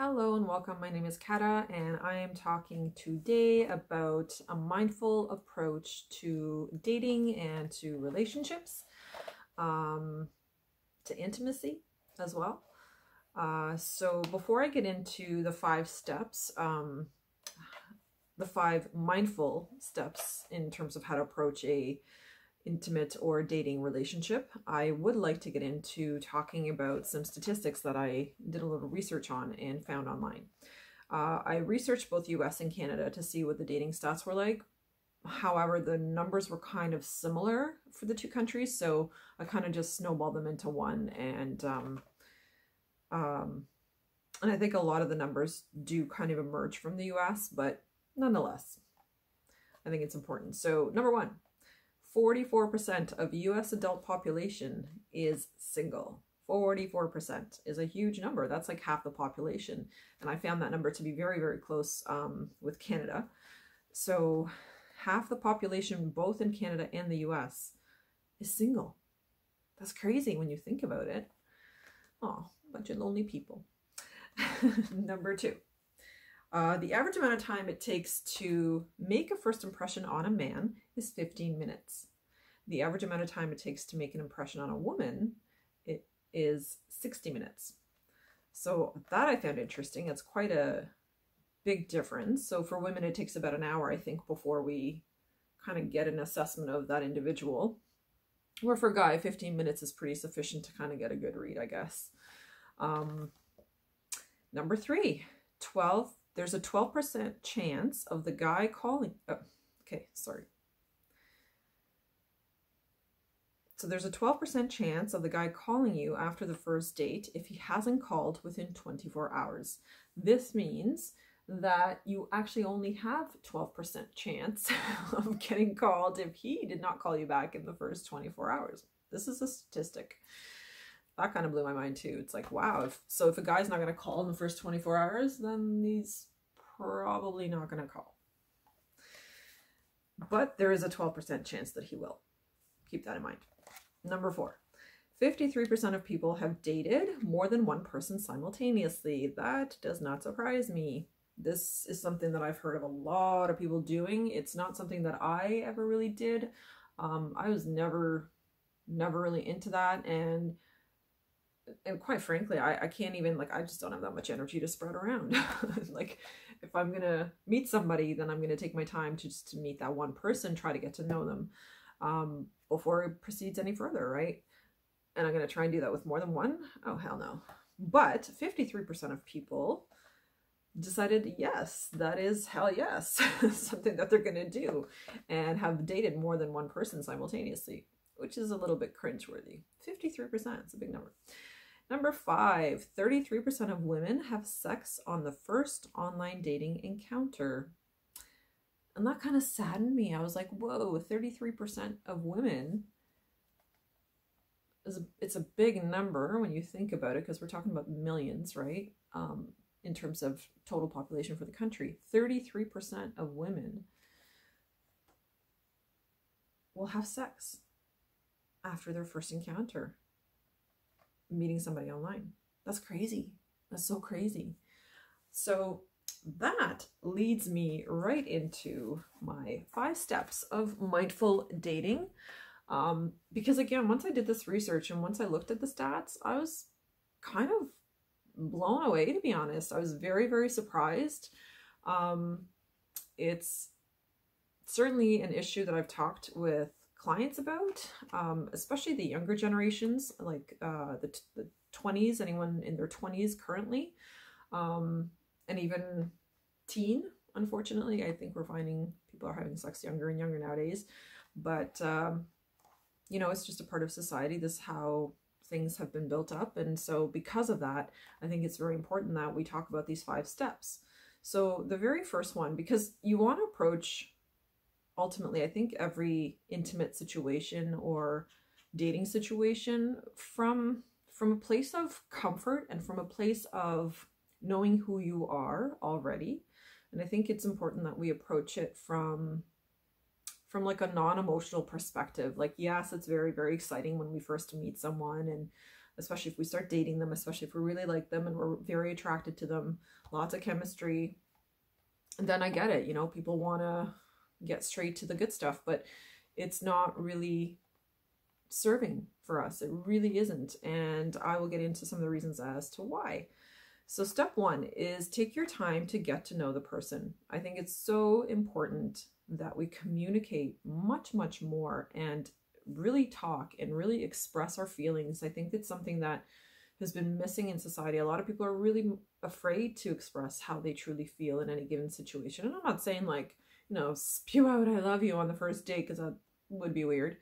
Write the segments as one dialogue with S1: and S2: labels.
S1: Hello and welcome. My name is Kata, and I am talking today about a mindful approach to dating and to relationships, um, to intimacy as well. Uh, so before I get into the five steps, um, the five mindful steps in terms of how to approach a intimate or dating relationship, I would like to get into talking about some statistics that I did a little research on and found online. Uh, I researched both US and Canada to see what the dating stats were like. However, the numbers were kind of similar for the two countries, so I kind of just snowballed them into one. And um, um, and I think a lot of the numbers do kind of emerge from the US, but nonetheless, I think it's important. So, number one, 44% of US adult population is single. 44% is a huge number. That's like half the population. And I found that number to be very, very close um, with Canada. So half the population, both in Canada and the US, is single. That's crazy when you think about it. Oh, a bunch of lonely people. Number two, uh, the average amount of time it takes to make a first impression on a man is 15 minutes. The average amount of time it takes to make an impression on a woman it is 60 minutes. So that I found interesting. It's quite a big difference. So for women, it takes about an hour, I think, before we kind of get an assessment of that individual. Where for a guy, 15 minutes is pretty sufficient to kind of get a good read, I guess. Um, number three, 12 there's a 12% chance of the guy calling. Oh, okay, sorry. So there's a 12% chance of the guy calling you after the first date if he hasn't called within 24 hours. This means that you actually only have 12% chance of getting called if he did not call you back in the first 24 hours. This is a statistic that kind of blew my mind too. It's like, wow, if so if a guy's not going to call in the first 24 hours, then he's probably not going to call. But there is a 12% chance that he will. Keep that in mind. Number four, 53% of people have dated more than one person simultaneously. That does not surprise me. This is something that I've heard of a lot of people doing. It's not something that I ever really did. Um, I was never, never really into that. And and quite frankly, I, I can't even like I just don't have that much energy to spread around. like if I'm gonna meet somebody, then I'm gonna take my time to just to meet that one person, try to get to know them um, before it proceeds any further, right? And I'm gonna try and do that with more than one. Oh hell no! But 53% of people decided yes, that is hell yes, something that they're gonna do, and have dated more than one person simultaneously, which is a little bit cringeworthy. 53%, it's a big number. Number five, 33% of women have sex on the first online dating encounter. And that kind of saddened me. I was like, whoa, 33% of women is a, it's a big number when you think about it, because we're talking about millions, right? Um, in terms of total population for the country. 33% of women will have sex after their first encounter meeting somebody online. That's crazy. That's so crazy. So that leads me right into my five steps of mindful dating. Um, because again, once I did this research and once I looked at the stats, I was kind of blown away, to be honest. I was very, very surprised. Um, it's certainly an issue that I've talked with clients about, um, especially the younger generations, like uh, the, the 20s, anyone in their 20s currently, um, and even teen, unfortunately. I think we're finding people are having sex younger and younger nowadays. But, um, you know, it's just a part of society. This is how things have been built up. And so because of that, I think it's very important that we talk about these five steps. So the very first one, because you want to approach ultimately, I think every intimate situation or dating situation from from a place of comfort and from a place of knowing who you are already. And I think it's important that we approach it from from like a non-emotional perspective. Like yes, it's very very exciting when we first meet someone and especially if we start dating them, especially if we really like them and we're very attracted to them, lots of chemistry. And then I get it, you know, people want to get straight to the good stuff, but it's not really serving for us. It really isn't. And I will get into some of the reasons as to why. So, step one is take your time to get to know the person. I think it's so important that we communicate much, much more and really talk and really express our feelings. I think that's something that has been missing in society. A lot of people are really afraid to express how they truly feel in any given situation. And I'm not saying like, you know, spew out I love you on the first date because that would be weird.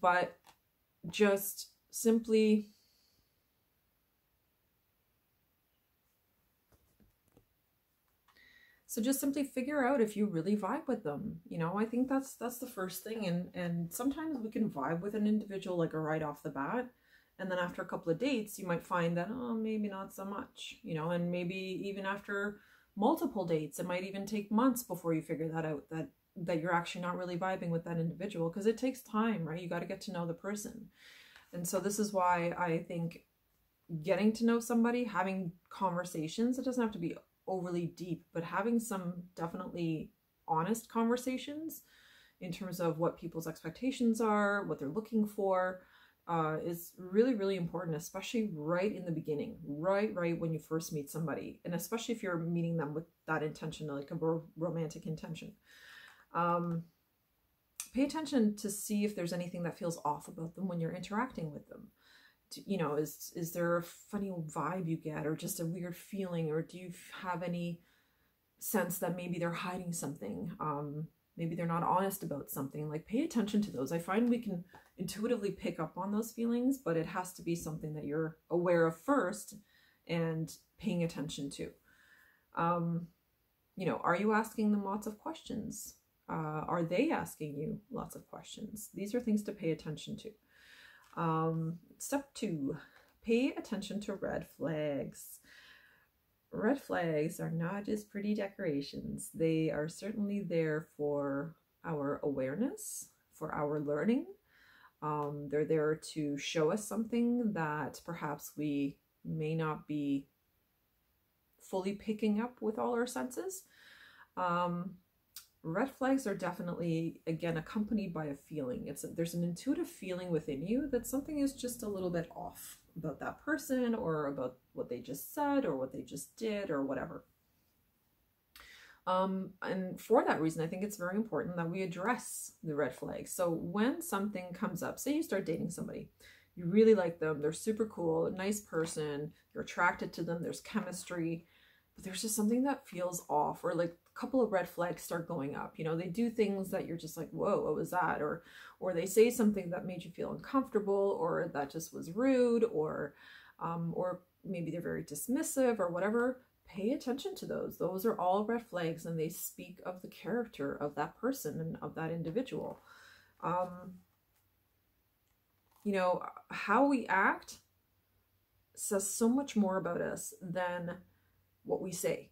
S1: But just simply so just simply figure out if you really vibe with them you know i think that's that's the first thing and and sometimes we can vibe with an individual like right off the bat and then after a couple of dates you might find that oh maybe not so much you know and maybe even after multiple dates it might even take months before you figure that out that that you're actually not really vibing with that individual because it takes time right? You got to get to know the person. And so this is why i think getting to know somebody having conversations it doesn't have to be overly deep, but having some definitely honest conversations in terms of what people's expectations are, what they're looking for, uh, is really, really important, especially right in the beginning, right, right when you first meet somebody, and especially if you're meeting them with that intention, like a romantic intention. Um, pay attention to see if there's anything that feels off about them when you're interacting with them you know is is there a funny vibe you get or just a weird feeling or do you have any sense that maybe they're hiding something? Um maybe they're not honest about something like pay attention to those. I find we can intuitively pick up on those feelings but it has to be something that you're aware of first and paying attention to. Um you know are you asking them lots of questions? Uh, are they asking you lots of questions? These are things to pay attention to. Um, step two, pay attention to red flags. Red flags are not just pretty decorations. They are certainly there for our awareness, for our learning. Um, they're there to show us something that perhaps we may not be fully picking up with all our senses. Um, red flags are definitely again accompanied by a feeling. It's a, there's an intuitive feeling within you that something is just a little bit off about that person or about what they just said or what they just did or whatever. Um, and for that reason i think it's very important that we address the red flags. So when something comes up say you start dating somebody you really like them they're super cool nice person you're attracted to them there's chemistry but there's just something that feels off or like couple of red flags start going up. You know, they do things that you're just like, whoa, what was that? Or or they say something that made you feel uncomfortable, or that just was rude, or um, or maybe they're very dismissive or whatever. Pay attention to those. Those are all red flags, and they speak of the character of that person and of that individual. Um, you know, how we act says so much more about us than what we say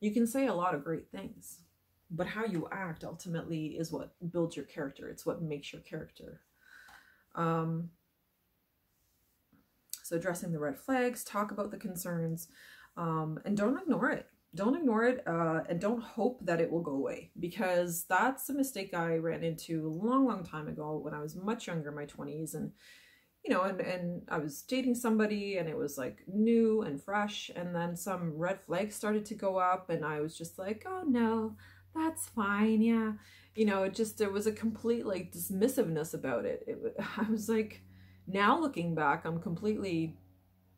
S1: you can say a lot of great things, but how you act ultimately is what builds your character. It's what makes your character. Um, so addressing the red flags, talk about the concerns, um, and don't ignore it. Don't ignore it uh, and don't hope that it will go away because that's a mistake I ran into a long, long time ago when I was much younger, in my 20s. And you know, and, and I was dating somebody and it was like new and fresh. And then some red flags started to go up and I was just like, oh no, that's fine. Yeah. You know, it just, there was a complete like dismissiveness about it. it I was like, now looking back, I'm completely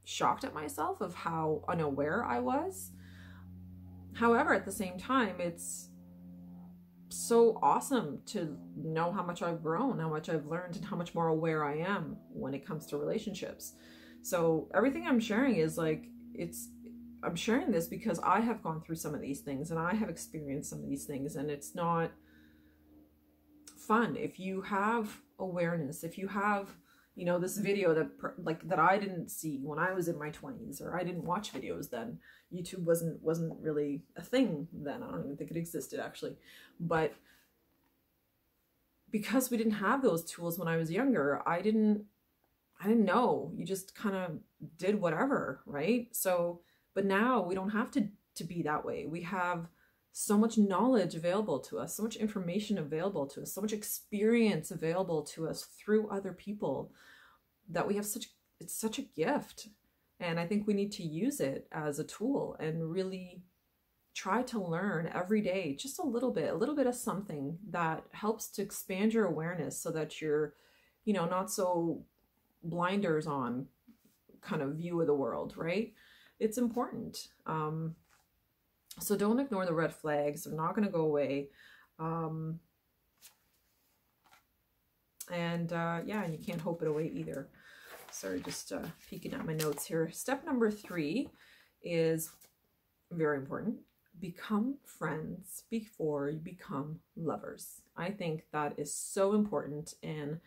S1: shocked at myself of how unaware I was. However, at the same time, it's so awesome to know how much I've grown, how much I've learned, and how much more aware I am when it comes to relationships. So everything I'm sharing is like, it's, I'm sharing this because I have gone through some of these things and I have experienced some of these things, and it's not fun. If you have awareness, if you have you know this video that like that i didn't see when i was in my 20s or i didn't watch videos then youtube wasn't wasn't really a thing then i don't even think it existed actually but because we didn't have those tools when i was younger i didn't I didn't know. You just kind of did whatever, right? So, but now we don't have to to be that way. We have so much knowledge available to us, so much information available to us, so much experience available to us through other people that we have such it's such a gift. And I think we need to use it as a tool and really try to learn every day just a little bit, a little bit of something that helps to expand your awareness so that you're, you know, not so blinders on kind of view of the world, right? It's important. Um, so don't ignore the red flags. They're not going to go away. Um, and uh, yeah, and you can't hope it away either. Sorry, just uh, peeking at my notes here. Step number three is very important. Become friends before you become lovers. I think that is so important. And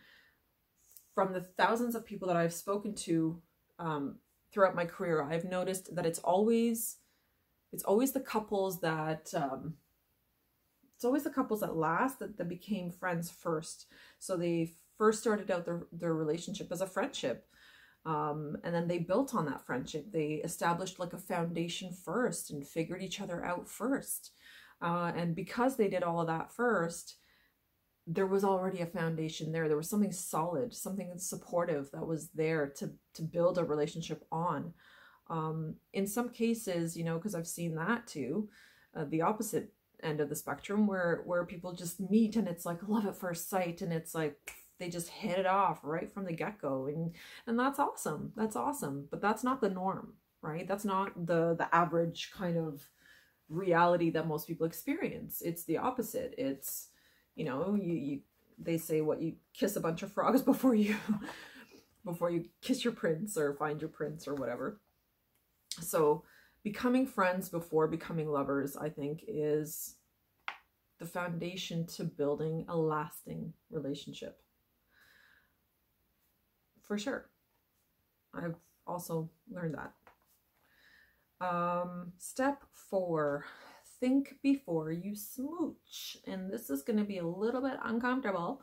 S1: from the thousands of people that I've spoken to um, throughout my career, I've noticed that it's always it's always the couples that um, it's always the couples that last that, that became friends first. So they first started out their, their relationship as a friendship. Um, and then they built on that friendship. They established like a foundation first and figured each other out first. Uh, and because they did all of that first, there was already a foundation there. There was something solid, something supportive that was there to to build a relationship on. Um, in some cases, you know, because I've seen that too, uh, the opposite end of the spectrum where where people just meet and it's like love at first sight and it's like they just hit it off right from the get-go and and that's awesome. That's awesome. But that's not the norm right? That's not the the average kind of reality that most people experience. It's the opposite. It's you know you, you they say what you kiss a bunch of frogs before you before you kiss your prince or find your prince or whatever so becoming friends before becoming lovers, I think, is the foundation to building a lasting relationship. For sure. I've also learned that. Um, step four, think before you smooch. And this is going to be a little bit uncomfortable,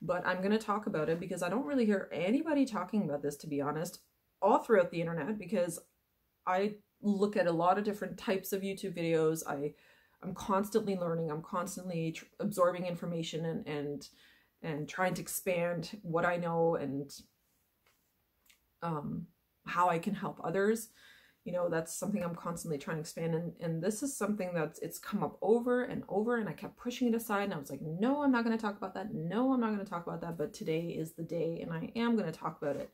S1: but I'm going to talk about it because I don't really hear anybody talking about this, to be honest, all throughout the internet because I look at a lot of different types of YouTube videos. I I'm constantly learning. I'm constantly absorbing information and and and trying to expand what I know and um, how I can help others. You know, that's something I'm constantly trying to expand. And, and this is something that's, it's come up over and over and I kept pushing it aside and I was like, no, I'm not going to talk about that. No, I'm not going to talk about that. But today is the day and I am going to talk about it.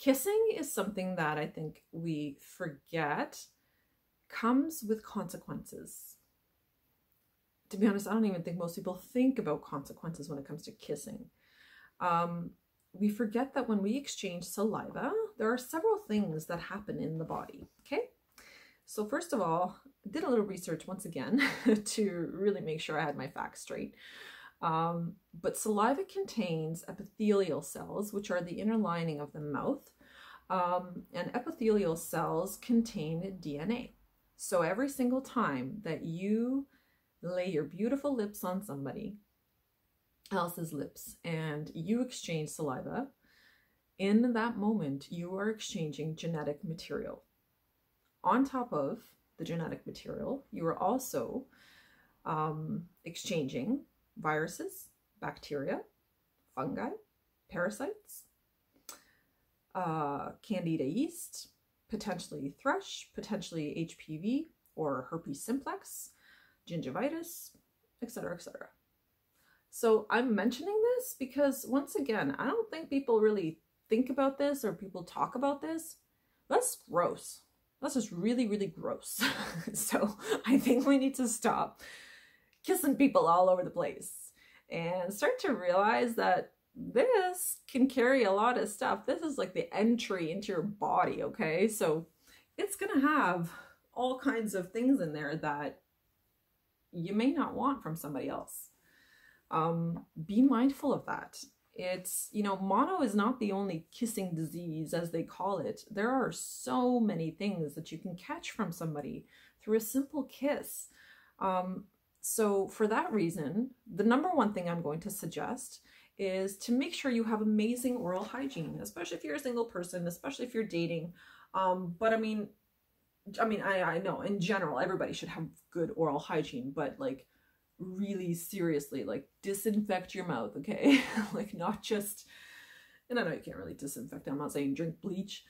S1: Kissing is something that I think we forget comes with consequences. To be honest, I don't even think most people think about consequences when it comes to kissing. Um, we forget that when we exchange saliva, there are several things that happen in the body. Okay. So first of all, did a little research once again to really make sure I had my facts straight. Um, but saliva contains epithelial cells, which are the inner lining of the mouth, um, and epithelial cells contain DNA. So every single time that you lay your beautiful lips on somebody else's lips and you exchange saliva, in that moment, you are exchanging genetic material. On top of the genetic material, you are also um, exchanging viruses, bacteria, fungi, parasites, uh, candida yeast, potentially thrush, potentially HPV or herpes simplex, gingivitis, etc., etc. So I'm mentioning this because once again, I don't think people really think about this or people talk about this. That's gross. That's just really, really gross. so I think we need to stop kissing people all over the place and start to realize that this can carry a lot of stuff. This is like the entry into your body, okay? So it's going to have all kinds of things in there that you may not want from somebody else. Um, be mindful of that. It's, you know, mono is not the only kissing disease, as they call it. There are so many things that you can catch from somebody through a simple kiss. Um, so for that reason, the number one thing I'm going to suggest is to make sure you have amazing oral hygiene, especially if you're a single person, especially if you're dating. Um, but I mean, I mean, I, I know in general, everybody should have good oral hygiene, but like really seriously, like disinfect your mouth, okay? like not just, and I know you can't really disinfect, I'm not saying drink bleach,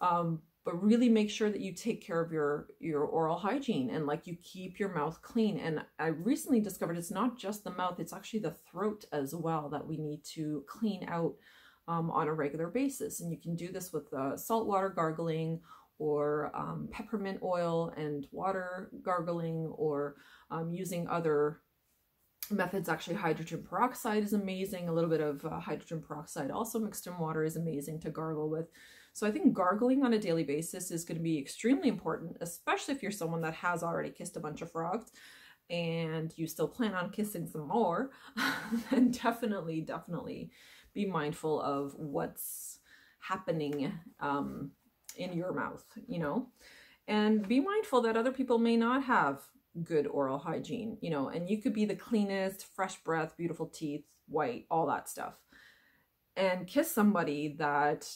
S1: um, but really make sure that you take care of your your oral hygiene and like you keep your mouth clean. And i recently discovered it's not just the mouth it's actually the throat as well that we need to clean out um, on a regular basis. And you can do this with uh, saltwater gargling or um, peppermint oil and water gargling or um, using other methods. Actually hydrogen peroxide is amazing. A little bit of uh, hydrogen peroxide also mixed in water is amazing to gargle with so I think gargling on a daily basis is going to be extremely important, especially if you're someone that has already kissed a bunch of frogs and you still plan on kissing some more, then definitely, definitely be mindful of what's happening um, in your mouth, you know, and be mindful that other people may not have good oral hygiene, you know, and you could be the cleanest, fresh breath, beautiful teeth, white, all that stuff, and kiss somebody that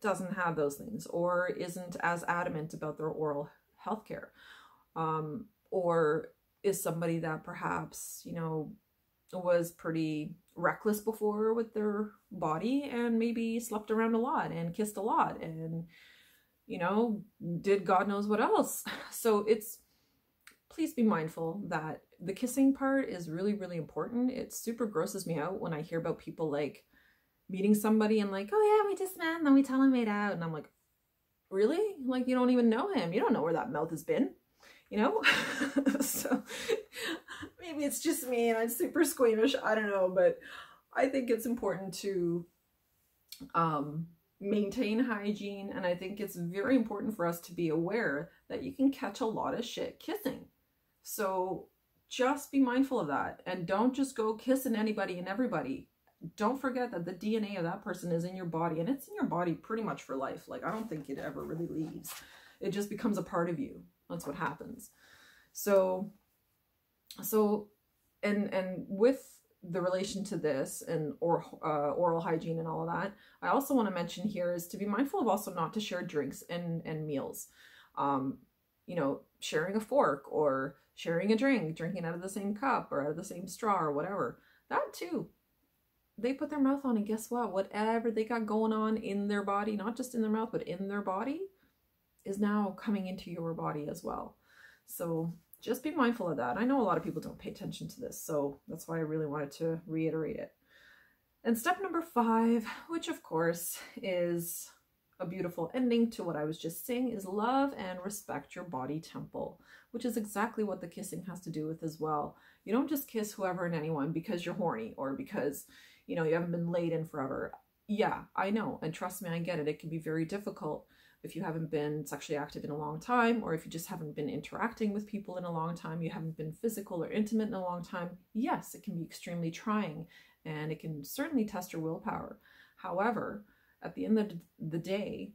S1: doesn't have those things or isn't as adamant about their oral health care um, or is somebody that perhaps you know was pretty reckless before with their body and maybe slept around a lot and kissed a lot and you know did god knows what else. So it's please be mindful that the kissing part is really really important. It super grosses me out when i hear about people like meeting somebody and like, oh yeah, we just met and then we tell him made out. And I'm like, really? Like you don't even know him. You don't know where that mouth has been, you know? so maybe it's just me and I'm super squeamish. I don't know, but I think it's important to um, maintain hygiene. And I think it's very important for us to be aware that you can catch a lot of shit kissing. So just be mindful of that and don't just go kissing anybody and everybody don't forget that the DNA of that person is in your body and it's in your body pretty much for life. Like, I don't think it ever really leaves. It just becomes a part of you. That's what happens. So, so, and, and with the relation to this and or uh, oral hygiene and all of that, I also want to mention here is to be mindful of also not to share drinks and, and meals. Um, you know, sharing a fork or sharing a drink, drinking out of the same cup or out of the same straw or whatever. That too they put their mouth on and guess what? Whatever they got going on in their body, not just in their mouth, but in their body, is now coming into your body as well. So just be mindful of that. I know a lot of people don't pay attention to this, so that's why I really wanted to reiterate it. And step number five, which of course is a beautiful ending to what I was just saying, is love and respect your body temple, which is exactly what the kissing has to do with as well. You don't just kiss whoever and anyone because you're horny or because you know, you haven't been laid in forever. Yeah, I know. And trust me, I get it. It can be very difficult if you haven't been sexually active in a long time, or if you just haven't been interacting with people in a long time, you haven't been physical or intimate in a long time. Yes, it can be extremely trying and it can certainly test your willpower. However, at the end of the day,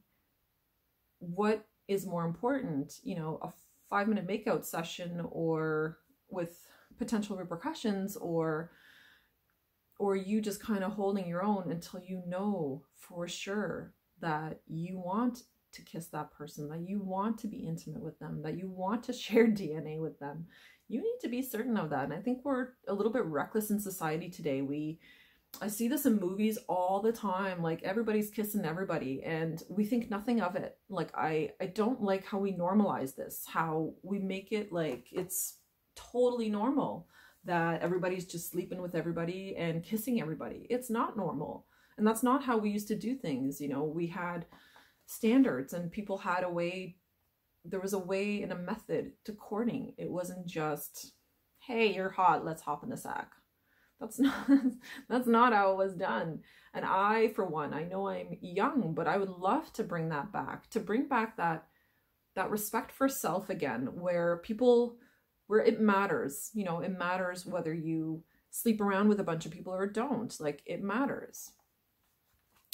S1: what is more important, you know, a five minute makeout session or with potential repercussions or or you just kind of holding your own until you know for sure that you want to kiss that person, that you want to be intimate with them, that you want to share DNA with them. You need to be certain of that. And I think we're a little bit reckless in society today. We I see this in movies all the time. Like everybody's kissing everybody and we think nothing of it. Like I I don't like how we normalize this, how we make it like it's totally normal that everybody's just sleeping with everybody and kissing everybody. It's not normal. And that's not how we used to do things. You know, we had standards and people had a way, there was a way and a method to courting. It wasn't just, hey, you're hot, let's hop in the sack. That's not, that's not how it was done. And I, for one, I know I'm young, but I would love to bring that back, to bring back that, that respect for self again, where people where it matters. You know, it matters whether you sleep around with a bunch of people or don't. Like, it matters.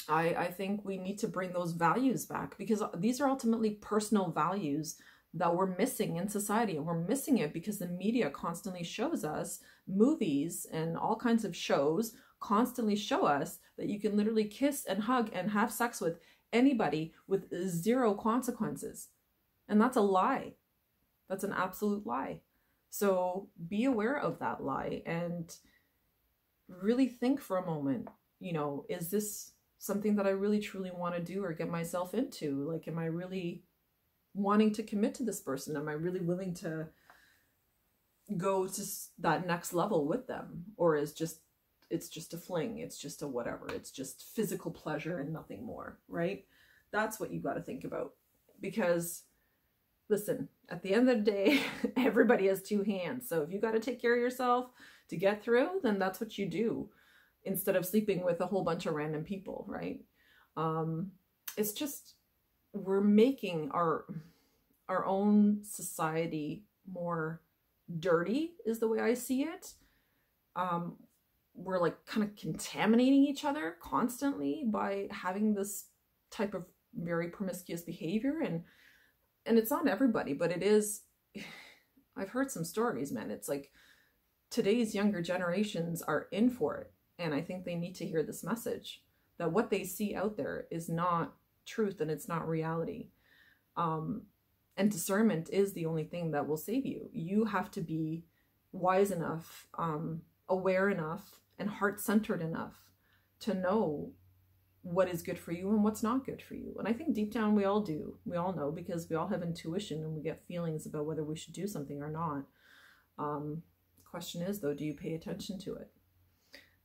S1: I, I think we need to bring those values back because these are ultimately personal values that we're missing in society. And we're missing it because the media constantly shows us movies and all kinds of shows constantly show us that you can literally kiss and hug and have sex with anybody with zero consequences. And that's a lie. That's an absolute lie. So be aware of that lie and really think for a moment, you know, is this something that I really truly want to do or get myself into? Like, am I really wanting to commit to this person? Am I really willing to go to that next level with them? Or is just, it's just a fling, it's just a whatever, it's just physical pleasure and nothing more, right? That's what you got to think about. Because listen, at the end of the day, everybody has two hands. So if you got to take care of yourself to get through, then that's what you do instead of sleeping with a whole bunch of random people, right? Um, it's just we're making our our own society more dirty is the way I see it. Um, we're like kind of contaminating each other constantly by having this type of very promiscuous behavior and and it's not everybody, but it is. I've heard some stories, man. It's like today's younger generations are in for it. And I think they need to hear this message that what they see out there is not truth and it's not reality. Um, and discernment is the only thing that will save you. You have to be wise enough, um, aware enough, and heart centered enough to know what is good for you and what's not good for you. And I think deep down we all do. We all know because we all have intuition and we get feelings about whether we should do something or not. Um, question is though, do you pay attention to it?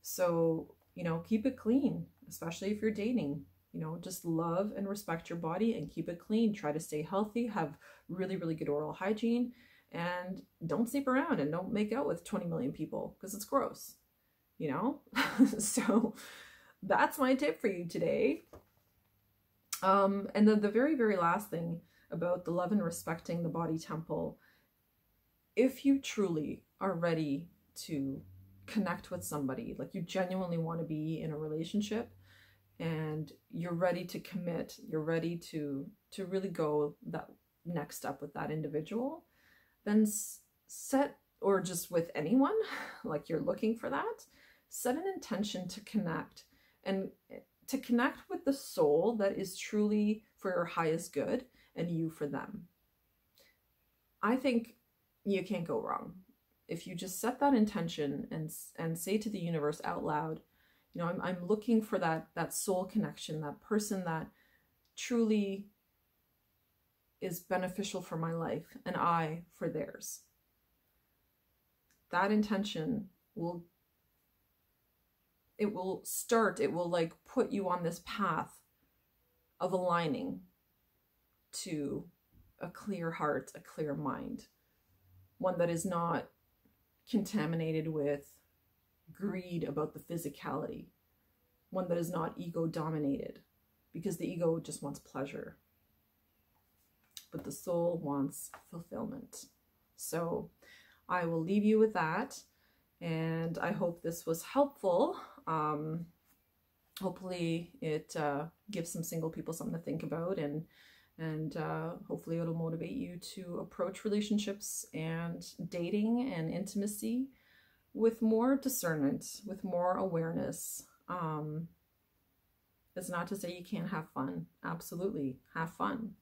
S1: So, you know, keep it clean, especially if you're dating. You know, just love and respect your body and keep it clean. Try to stay healthy, have really, really good oral hygiene, and don't sleep around and don't make out with 20 million people because it's gross, you know? so, that's my tip for you today. Um, and then the very, very last thing about the love and respecting the body temple, if you truly are ready to connect with somebody, like you genuinely want to be in a relationship and you're ready to commit, you're ready to to really go that next step with that individual, then set or just with anyone, like you're looking for that, set an intention to connect and to connect with the soul that is truly for your highest good and you for them. I think you can't go wrong if you just set that intention and and say to the universe out loud, you know, I'm I'm looking for that that soul connection, that person that truly is beneficial for my life and I for theirs. That intention will it will start, it will like put you on this path of aligning to a clear heart, a clear mind, one that is not contaminated with greed about the physicality, one that is not ego dominated, because the ego just wants pleasure, but the soul wants fulfillment. So I will leave you with that, and I hope this was helpful. Um, hopefully it uh, gives some single people something to think about and and uh, hopefully it'll motivate you to approach relationships and dating and intimacy with more discernment with more awareness. Um, it's not to say you can't have fun. Absolutely. Have fun.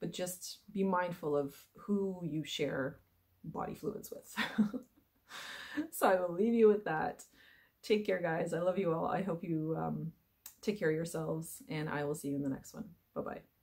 S1: But just be mindful of who you share body fluids with so i will leave you with that Take care, guys. I love you all. I hope you um, take care of yourselves, and I will see you in the next one. Bye bye.